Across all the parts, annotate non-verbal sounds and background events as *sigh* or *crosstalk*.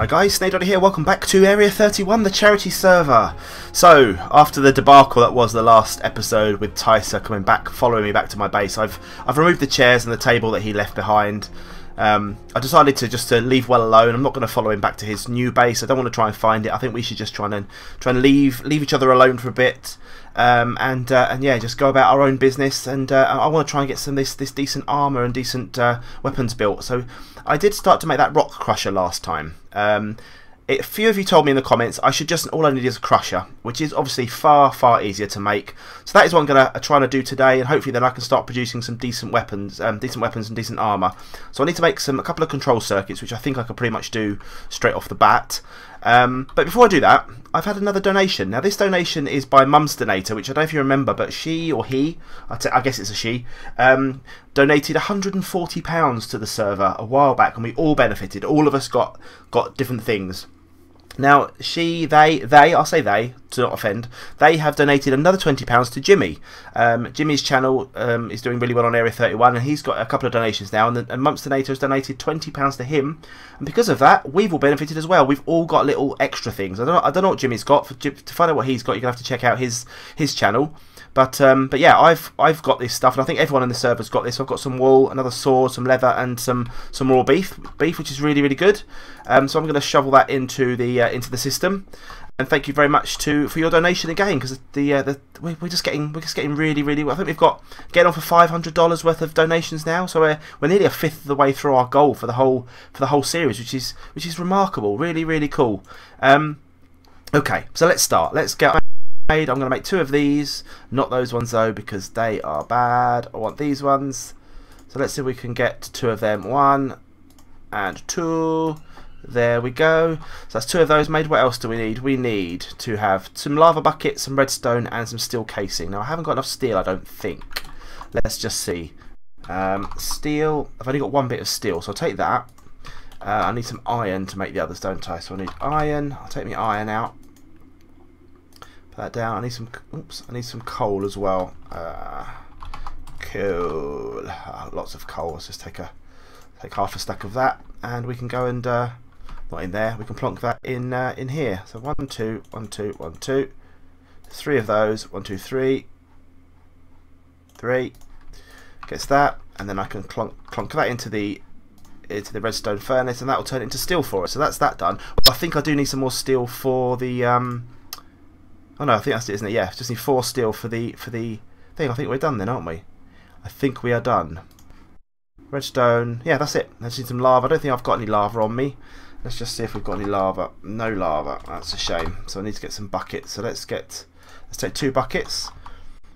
Hi guys, Snake here, welcome back to Area 31, the charity server. So, after the debacle that was the last episode with Tycer coming back, following me back to my base, I've I've removed the chairs and the table that he left behind. Um, I decided to just to leave well alone. I'm not going to follow him back to his new base. I don't want to try and find it. I think we should just try and try and leave leave each other alone for a bit, um, and uh, and yeah, just go about our own business. And uh, I want to try and get some this this decent armor and decent uh, weapons built. So I did start to make that rock crusher last time. Um, a few of you told me in the comments I should just all I need is a crusher, which is obviously far far easier to make. So that is what I'm going to uh, try to do today, and hopefully then I can start producing some decent weapons, um, decent weapons and decent armor. So I need to make some a couple of control circuits, which I think I can pretty much do straight off the bat. Um, but before I do that, I've had another donation. Now this donation is by Mum's Donator, which I don't know if you remember, but she or he, I, guess it's a she, um, donated 140 pounds to the server a while back, and we all benefited. All of us got got different things. Now, she, they, they, I'll say they, to not offend, they have donated another £20 to Jimmy. Um, Jimmy's channel um, is doing really well on Area 31, and he's got a couple of donations now, and, the, and Mumps Donator has donated £20 to him. And because of that, we've all benefited as well. We've all got little extra things. I don't know, I don't know what Jimmy's got. For, to find out what he's got, you're going to have to check out his, his channel. But um, but yeah, I've I've got this stuff, and I think everyone in the server's got this. I've got some wool, another sword, some leather, and some some raw beef, beef, which is really really good. Um, so I'm going to shovel that into the uh, into the system. And thank you very much to for your donation again, because the uh, the we're, we're just getting we're just getting really really. Well. I think we've got getting on for five hundred dollars worth of donations now, so we're we're nearly a fifth of the way through our goal for the whole for the whole series, which is which is remarkable, really really cool. Um, okay, so let's start. Let's get I'm going to make two of these. Not those ones though because they are bad. I want these ones. So let's see if we can get two of them. One and two. There we go. So that's two of those made. What else do we need? We need to have some lava buckets, some redstone, and some steel casing. Now I haven't got enough steel, I don't think. Let's just see. Um, steel. I've only got one bit of steel, so I'll take that. Uh, I need some iron to make the others, don't I? So I need iron. I'll take my iron out that down. I need some. Oops. I need some coal as well. Uh, cool. Uh, lots of coal. Let's just take a take half a stack of that, and we can go and uh, not in there. We can plonk that in uh, in here. So one, two, one, two, one, two. Three of those. One, two, three. Three. Gets that, and then I can clunk clunk that into the into the redstone furnace, and that will turn it into steel for us. So that's that done. I think I do need some more steel for the um, Oh no, I think that's it, isn't it? Yeah, just need four steel for the for the thing. I think we're done then, aren't we? I think we are done. Redstone. Yeah, that's it. Let's need some lava. I don't think I've got any lava on me. Let's just see if we've got any lava. No lava. That's a shame. So I need to get some buckets. So let's get let's take two buckets.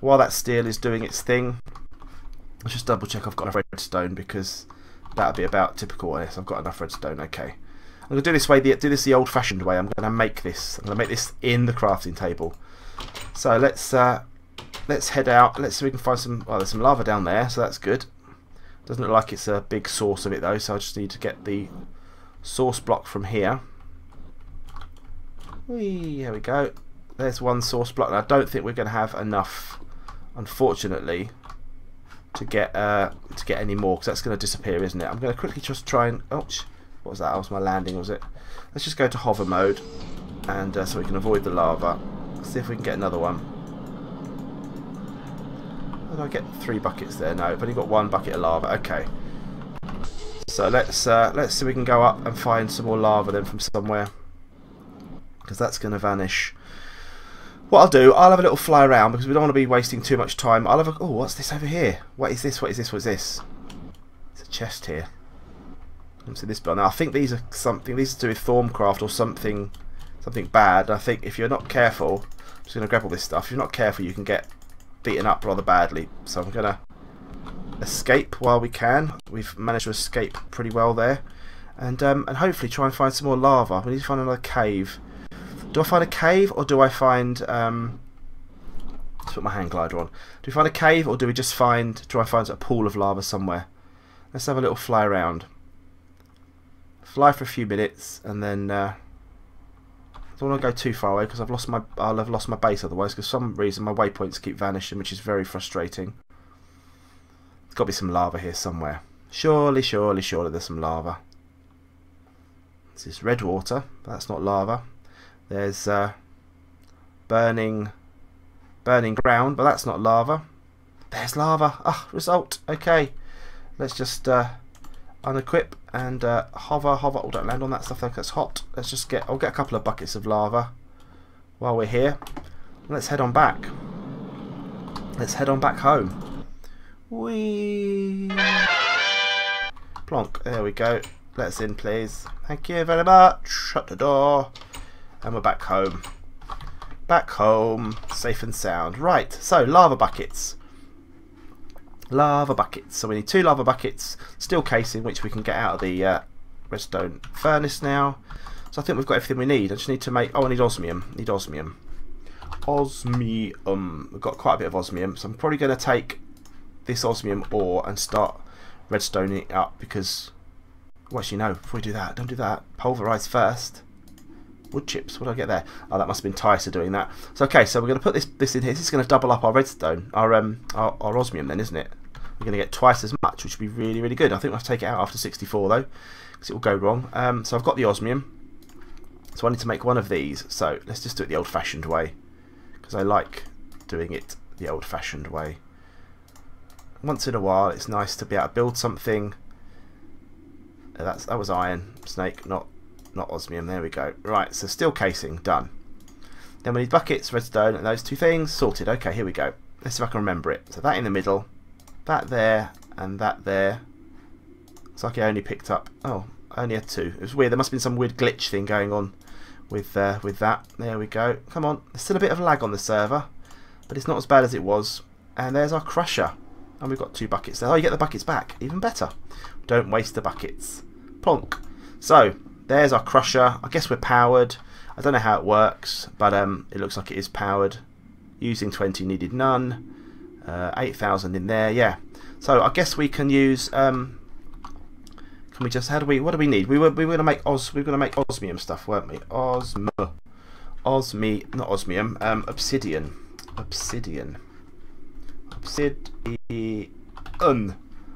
While that steel is doing its thing, let's just double check I've got enough redstone because that'd be about typical. Yes, I've got enough redstone. Okay. I'm going to do this way, The, do this the old-fashioned way. I'm going to make this. I'm going to make this in the crafting table. So let's uh, let's head out. Let's see if we can find some. Well, there's some lava down there, so that's good. Doesn't look like it's a big source of it though, so I just need to get the source block from here. Whee, here we go. There's one source block, and I don't think we're going to have enough, unfortunately, to get uh, to get any more because that's going to disappear, isn't it? I'm going to quickly just try and. Ouch. What was that? That was my landing, was it? Let's just go to hover mode, and uh, so we can avoid the lava. Let's see if we can get another one. Did I get three buckets there? No, I've only got one bucket of lava. Okay. So let's uh, let's see if we can go up and find some more lava then from somewhere, because that's going to vanish. What I'll do, I'll have a little fly around because we don't want to be wasting too much time. I'll have a... Oh, what's this over here? What is this? What is this? What is this? It's a chest here. Let's see this button. Now, I think these are something. These are to do with Thaumcraft or something, something bad. I think if you're not careful, I'm just gonna grab all this stuff. If you're not careful, you can get beaten up rather badly. So I'm gonna escape while we can. We've managed to escape pretty well there, and um, and hopefully try and find some more lava. We need to find another cave. Do I find a cave or do I find? Um, let's put my hand glider on. Do we find a cave or do we just find? Do I find a pool of lava somewhere? Let's have a little fly around fly for a few minutes, and then uh, I don't want to go too far away because I've lost my I'll have lost my base otherwise. Because some reason my waypoints keep vanishing, which is very frustrating. There's got to be some lava here somewhere. Surely, surely, surely, there's some lava. This is red water, but that's not lava. There's uh, burning burning ground, but that's not lava. There's lava. Ah, result. Okay. Let's just uh, unequip and uh, hover, hover. Oh, don't land on that stuff. That's hot. Let's just get. I'll get a couple of buckets of lava while we're here. Let's head on back. Let's head on back home. Whee! Plonk. There we go. Let's in, please. Thank you very much. Shut the door. And we're back home. Back home, safe and sound. Right, so lava buckets. Lava buckets. So we need two lava buckets, steel casing, which we can get out of the uh, redstone furnace now. So I think we've got everything we need. I just need to make... Oh, I need osmium. I need osmium. Osmium. We've got quite a bit of osmium. So I'm probably going to take this osmium ore and start redstoning it up because... Well, actually, no. Before we do that, don't do that. Pulverize first. Wood chips. What did I get there? Oh, that must have been Tycer doing that. So okay, so we're going to put this this in here. This is going to double up our redstone, our um our, our osmium then, isn't it? We're going to get twice as much, which would be really really good. I think we'll have to take it out after 64 though, because it will go wrong. Um, so I've got the osmium. So I need to make one of these. So let's just do it the old-fashioned way, because I like doing it the old-fashioned way. Once in a while, it's nice to be able to build something. That's that was iron snake, not not osmium. There we go. Right, so steel casing, done. Then we need buckets, redstone, and those two things sorted. Okay, here we go. Let's see if I can remember it. So that in the middle, that there, and that there. It's like I only picked up. Oh, I only had two. It was weird. There must have been some weird glitch thing going on with uh, with that. There we go. Come on. There's still a bit of lag on the server, but it's not as bad as it was. And there's our crusher. And we've got two buckets there. Oh, you get the buckets back. Even better. Don't waste the buckets. Plonk. So, there's our crusher. I guess we're powered. I don't know how it works, but um, it looks like it is powered. Using 20 needed none. Uh, 8,000 in there, yeah. So I guess we can use. Um, can we just? How do we? What do we need? We were we were gonna make os. We were gonna make osmium stuff, weren't we? Osm. Osmi. Not osmium. Um, obsidian. Obsidian. Obsidian.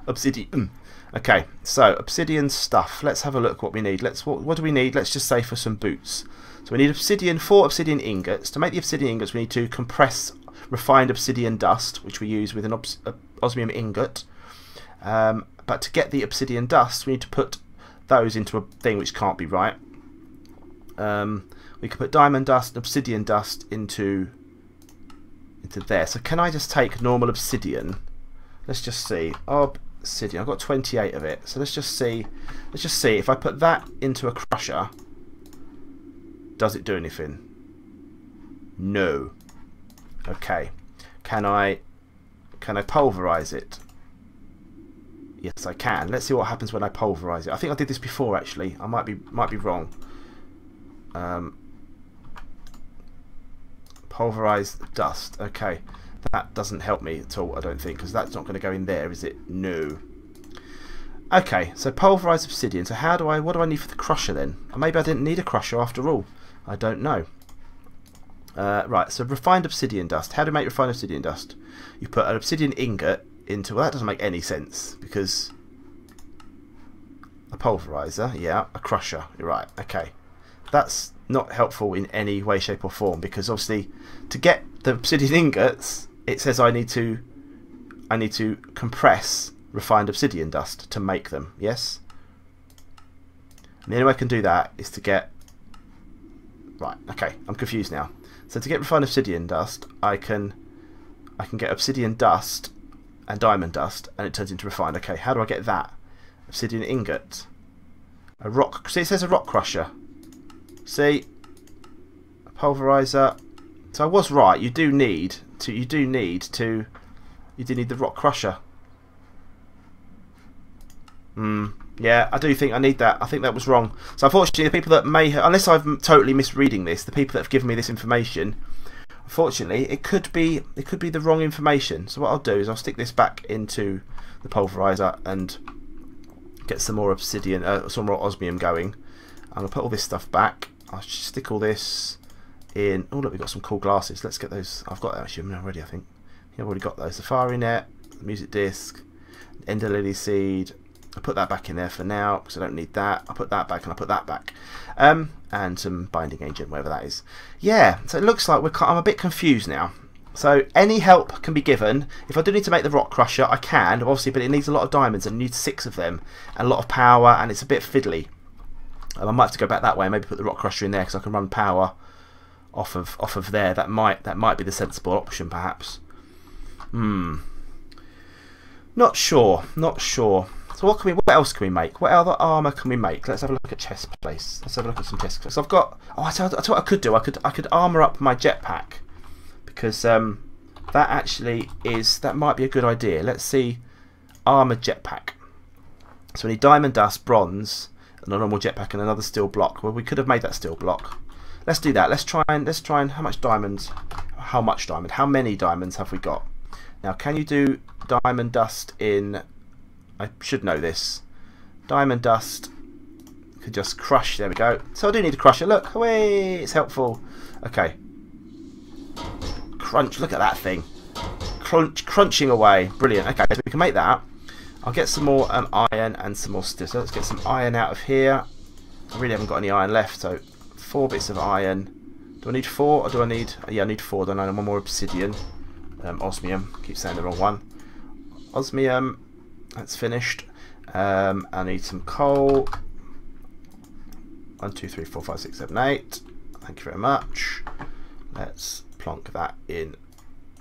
Obsidian. Okay, so obsidian stuff. Let's have a look what we need. Let's what, what do we need? Let's just say for some boots. So we need obsidian, four obsidian ingots. To make the obsidian ingots, we need to compress refined obsidian dust, which we use with an obs osmium ingot. Um, but to get the obsidian dust, we need to put those into a thing which can't be right. Um, we can put diamond dust and obsidian dust into into there. So can I just take normal obsidian? Let's just see. Ob city. I've got 28 of it. So let's just see. Let's just see if I put that into a crusher. Does it do anything? No. Okay. Can I? Can I pulverize it? Yes, I can. Let's see what happens when I pulverize it. I think I did this before actually. I might be might be wrong. Um, pulverized dust. Okay. That doesn't help me at all, I don't think, because that's not going to go in there, is it? No. Okay, so pulverized obsidian. So how do I, what do I need for the crusher then? Or maybe I didn't need a crusher after all. I don't know. Uh, right, so refined obsidian dust. How do you make refined obsidian dust? You put an obsidian ingot into, well that doesn't make any sense, because a pulverizer, yeah, a crusher, you're right, okay. That's not helpful in any way, shape or form, because obviously to get the obsidian *laughs* ingots, it says I need to I need to compress refined obsidian dust to make them, yes? And the only way I can do that is to get right, okay, I'm confused now. So to get refined obsidian dust, I can I can get obsidian dust and diamond dust and it turns into refined. Okay, how do I get that? Obsidian ingot. A rock see it says a rock crusher. See? A pulverizer. So I was right, you do need to you do need to you do need the rock crusher. Hmm. Yeah, I do think I need that. I think that was wrong. So unfortunately, the people that may, have, unless I'm totally misreading this, the people that have given me this information, unfortunately, it could be it could be the wrong information. So what I'll do is I'll stick this back into the pulverizer and get some more obsidian, uh, some more osmium going. I'm gonna put all this stuff back. I'll stick all this in. Oh look, we've got some cool glasses. Let's get those. I've got actually already. I think. Yeah, I've already got those. Safari net, music disc, ender lily seed, I put that back in there for now because I don't need that. I put that back and I put that back. Um, and some binding agent, whatever that is. Yeah, so it looks like we're. I'm a bit confused now. So any help can be given. If I do need to make the rock crusher, I can, obviously, but it needs a lot of diamonds and needs six of them and a lot of power, and it's a bit fiddly. Um, I might have to go back that way maybe put the rock crusher in there because I can run power off of off of there. That might that might be the sensible option, perhaps. Hmm. Not sure. Not sure. So what can we? What else can we make? What other armor can we make? Let's have a look at chest place. Let's have a look at some chest. So I've got. Oh, I tell, I could do. I could I could armor up my jetpack because um, that actually is that might be a good idea. Let's see, armored jetpack. So we need diamond dust, bronze, and a normal jetpack, and another steel block. Well, we could have made that steel block. Let's do that. Let's try and let's try and how much diamonds? How much diamond? How many diamonds have we got? Now, can you do diamond dust in? I should know this. Diamond dust could just crush. There we go. So I do need to crush it. Look, away! It's helpful. Okay. Crunch. Look at that thing. Crunch, crunching away. Brilliant. Okay, so we can make that. I'll get some more um, iron and some more steel. So let's get some iron out of here. I really haven't got any iron left, so four bits of iron. Do I need four or do I need... Yeah, I need four, don't I? need one more obsidian. Um, osmium. Keep saying the wrong one. Osmium. That's finished. Um, I need some coal. One, two, three, four, five, six, seven, eight. Thank you very much. Let's plonk that in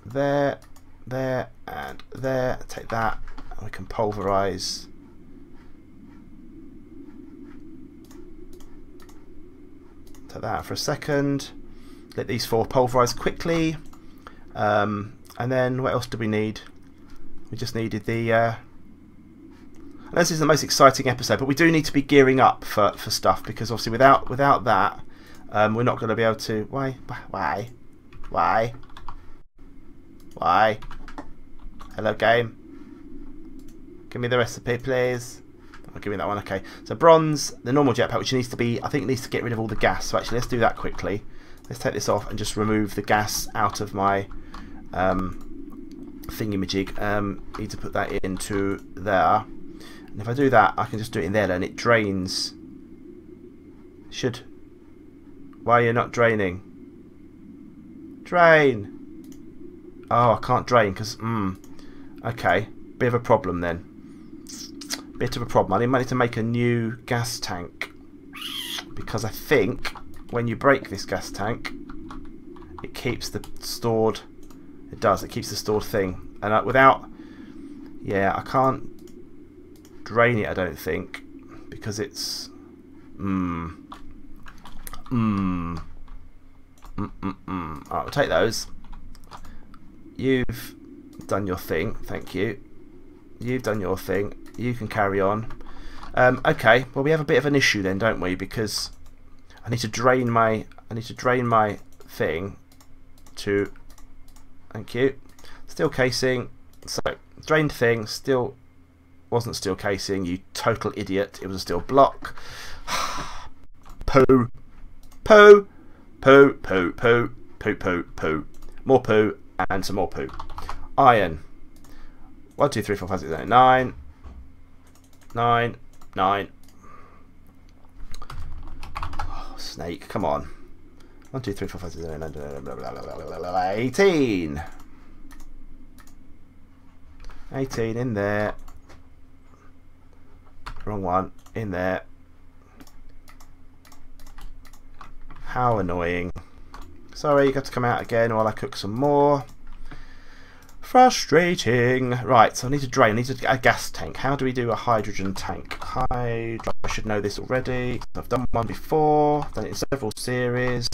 there, there, and there. Take that. We can pulverize. Take that for a second. Let these four pulverize quickly. Um, and then what else do we need? We just needed the. Uh, this is the most exciting episode, but we do need to be gearing up for, for stuff because obviously without without that, um, we're not going to be able to. Why? Why? Why? Why? Hello, game. Give me the recipe, please. I'll give me that one. Okay. So bronze, the normal jetpack, which needs to be, I think, needs to get rid of all the gas. So actually, let's do that quickly. Let's take this off and just remove the gas out of my um, thingy-majig. Um, need to put that into there. And if I do that, I can just do it in there, and it drains. Should. Why are you not draining? Drain! Oh, I can't drain because, hmm. Okay, bit of a problem then. Bit of a problem. I need to make a new gas tank because I think when you break this gas tank, it keeps the stored. It does. It keeps the stored thing, and uh, without, yeah, I can't drain it. I don't think because it's, hmm, hmm. Mm -mm -mm. Right, we'll take those. You've done your thing. Thank you. You've done your thing. You can carry on. Um, okay. Well, we have a bit of an issue then, don't we? Because I need to drain my. I need to drain my thing to. Thank you. Steel casing. So drained thing. Still wasn't steel casing. You total idiot. It was a steel block. *sighs* poo. Poo. Poo, poo, poo, poo, poo, poo. More poo, and some more poo. Iron. 1, 2, 3, 4, 5, 6, 7, 8, 9. 9, 9. Oh, snake, come on. 1, 2, 3, 4, 5, 6, 7, 8, 9, blah, blah, blah, blah, 18. 18 in there. Wrong one. In there. How annoying. Sorry, you got to come out again while I cook some more. Frustrating. Right, so I need to drain. I need to get a gas tank. How do we do a hydrogen tank? Hydro. I should know this already. I've done one before. Done it in several series.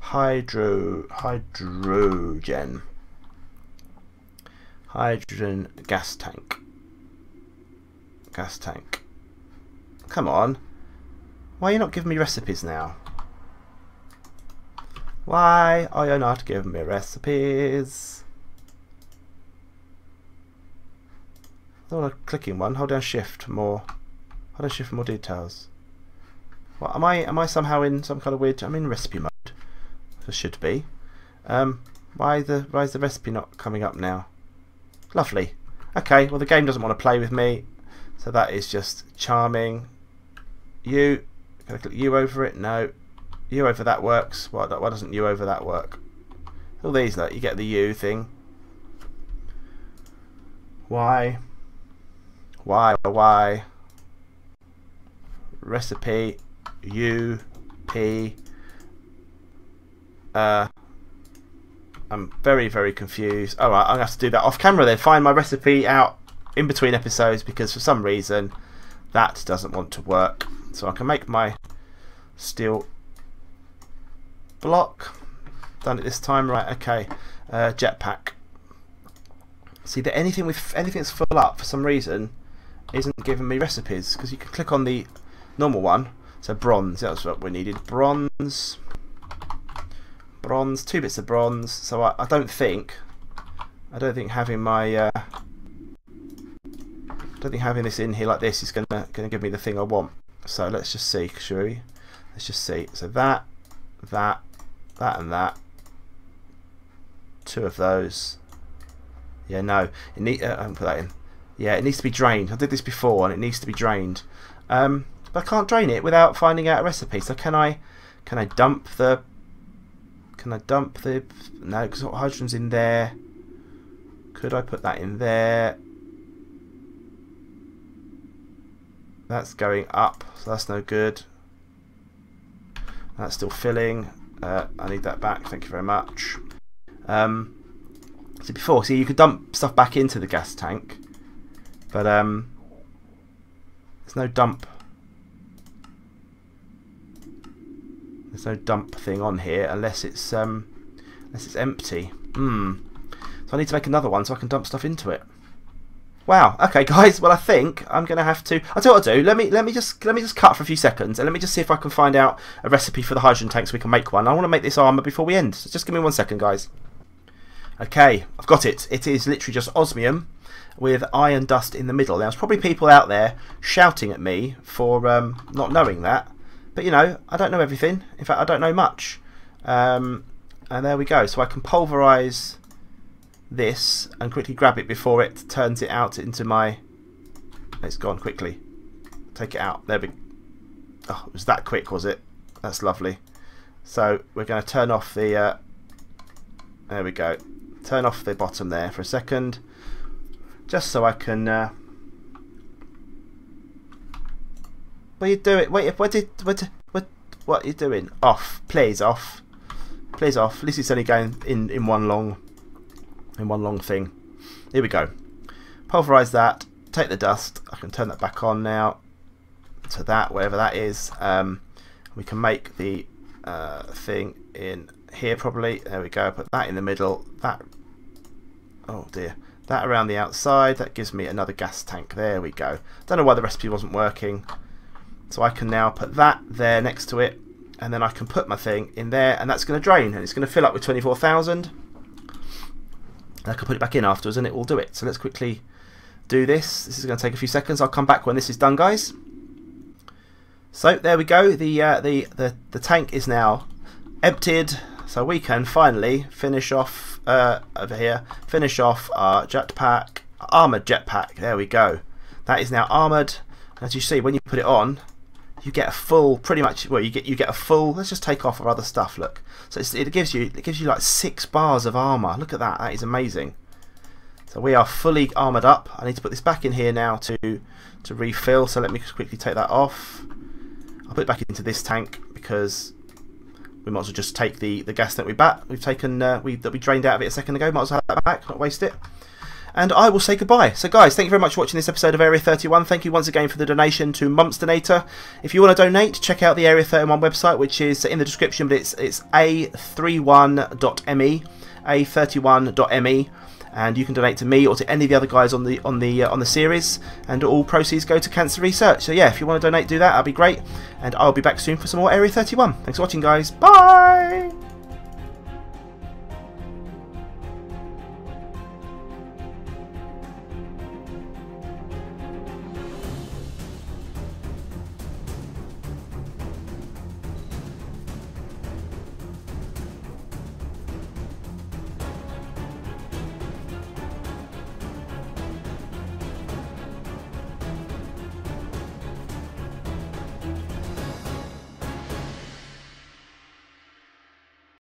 Hydro. Hydrogen. Hydrogen gas tank. Gas tank. Come on. Why are you not giving me recipes now? Why are you not giving me recipes? I don't want to click in one. Hold down shift more. Hold down shift for more details. What am I? Am I somehow in some kind of weird? I'm in recipe mode. I should be. Um, why the why is the recipe not coming up now? Lovely. Okay. Well, the game doesn't want to play with me, So that is just charming. You, can I click you over it? No. You over that works. Why, why doesn't you over that work? All these, like, you get the U thing. Why? Why? Why? Recipe. U. P. Uh, I'm very, very confused. Alright, I'm to have to do that off camera then. Find my recipe out in between episodes because for some reason that doesn't want to work. So I can make my steel block. Done it this time, right? Okay. Uh, jetpack. See that anything with anything that's full up for some reason isn't giving me recipes because you can click on the normal one. So bronze, that's what we needed. Bronze, bronze, two bits of bronze. So I, I don't think, I don't think having my, uh, I don't think having this in here like this is gonna gonna give me the thing I want. So let's just see, shall we? Let's just see. So that, that, that, and that. Two of those. Yeah, no. It need, uh, I haven't put that in. Yeah, it needs to be drained. I did this before, and it needs to be drained. Um, but I can't drain it without finding out a recipe. So can I? Can I dump the? Can I dump the? No, because hydrogen's in there. Could I put that in there? That's going up, so that's no good. That's still filling. Uh, I need that back. Thank you very much. Um, so before, see, you could dump stuff back into the gas tank, but um, there's no dump. There's no dump thing on here unless it's um, unless it's empty. Hmm. So I need to make another one so I can dump stuff into it. Wow. Okay, *laughs* guys. Well, I think I'm going to have to. I'll tell you what I'll do. Let me let me just let me just cut for a few seconds and let me just see if I can find out a recipe for the hydrogen tank so we can make one. I want to make this armor before we end. So just give me one second, guys. Okay, I've got it. It is literally just osmium with iron dust in the middle. Now, there's probably people out there shouting at me for um, not knowing that. But, you know, I don't know everything. In fact, I don't know much. Um, and there we go. So I can pulverise this and quickly grab it before it turns it out into my... It's gone quickly. Take it out. There we Oh, it was that quick, was it? That's lovely. So we're going to turn off the... Uh, there we go. Turn off the bottom there for a second. Just so I can... Uh, what are you doing? Wait, what did... What, what, what are you doing? Off. Please, off. Please, off. At least it's only going in, in one long in one long thing. Here we go. Pulverize that. Take the dust. I can turn that back on now to that, wherever that is. Um, we can make the uh, thing in here probably. There we go. Put that in the middle. That. Oh dear. That around the outside. That gives me another gas tank. There we go. Don't know why the recipe wasn't working. So I can now put that there next to it. And then I can put my thing in there. And that's going to drain. And it's going to fill up with 24,000. I can put it back in afterwards and it will do it. So let's quickly do this. This is going to take a few seconds. I'll come back when this is done, guys. So there we go. The uh, the, the the tank is now emptied, so we can finally finish off uh, over here. Finish off our jetpack, armored jetpack. There we go. That is now armored. As you see, when you put it on, you get a full, pretty much. Well, you get you get a full. Let's just take off our other stuff. Look, so it gives you it gives you like six bars of armor. Look at that. That is amazing. So we are fully armored up. I need to put this back in here now to to refill. So let me just quickly take that off. I'll put it back into this tank because we might as well just take the the gas that we back we've taken uh, we that we drained out of it a second ago. Might as well have that back, not waste it and I will say goodbye. So, guys, thank you very much for watching this episode of Area 31. Thank you once again for the donation to Mumps Donator. If you want to donate, check out the Area 31 website, which is in the description, but it's it's a31.me, a31.me. And you can donate to me or to any of the other guys on the on the uh, on the series, and all proceeds go to cancer research. So yeah, if you want to donate, do that. That'd be great. And I'll be back soon for some more Area 31. Thanks for watching, guys. Bye.